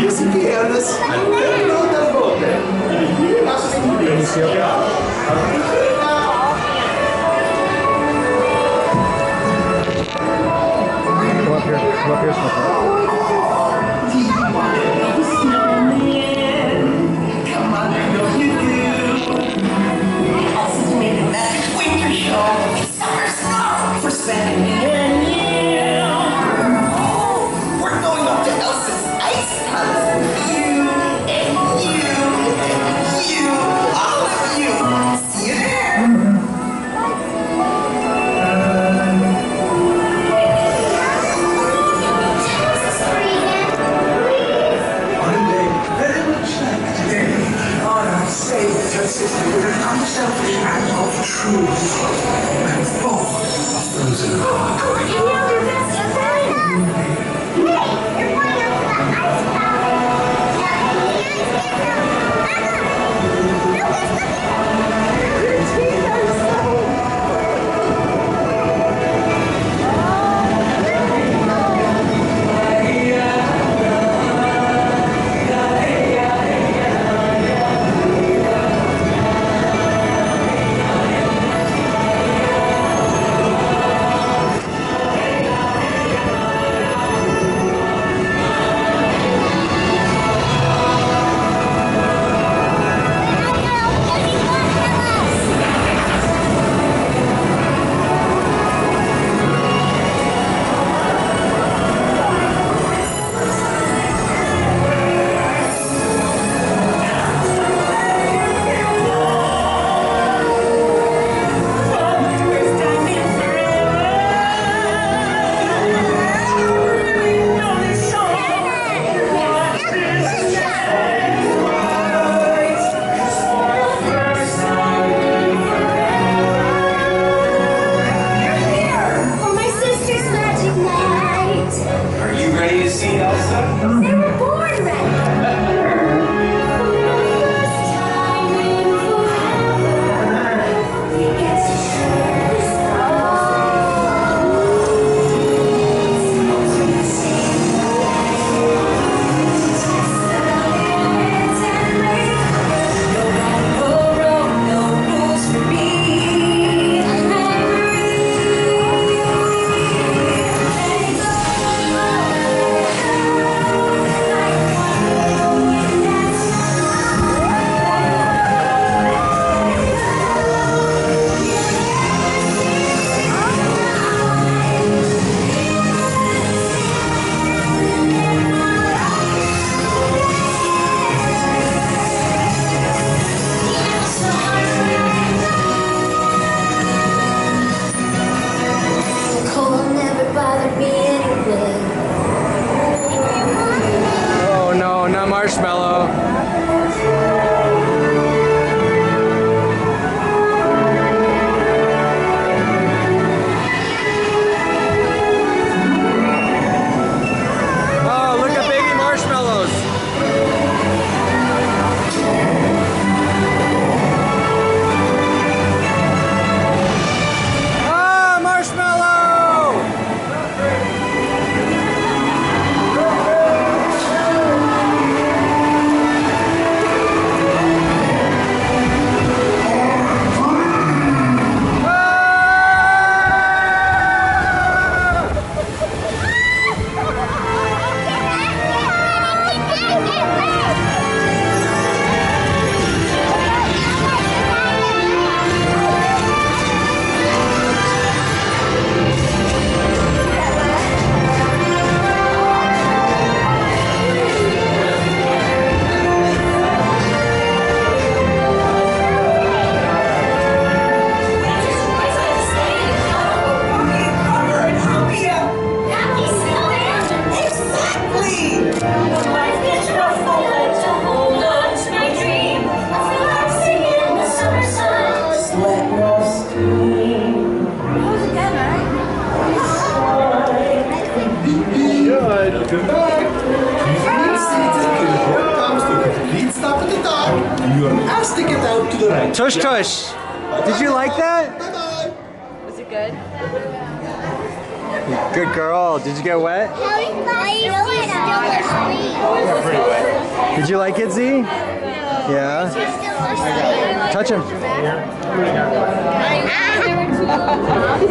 dias e quedas até não né? dar volta. E assim Deus quer. Uma pessoa. Jesus. marshmallow. Tush Tush, did you like that? Was it good? Good girl. Did you get wet? Did you like it, Z? Yeah. Touch him.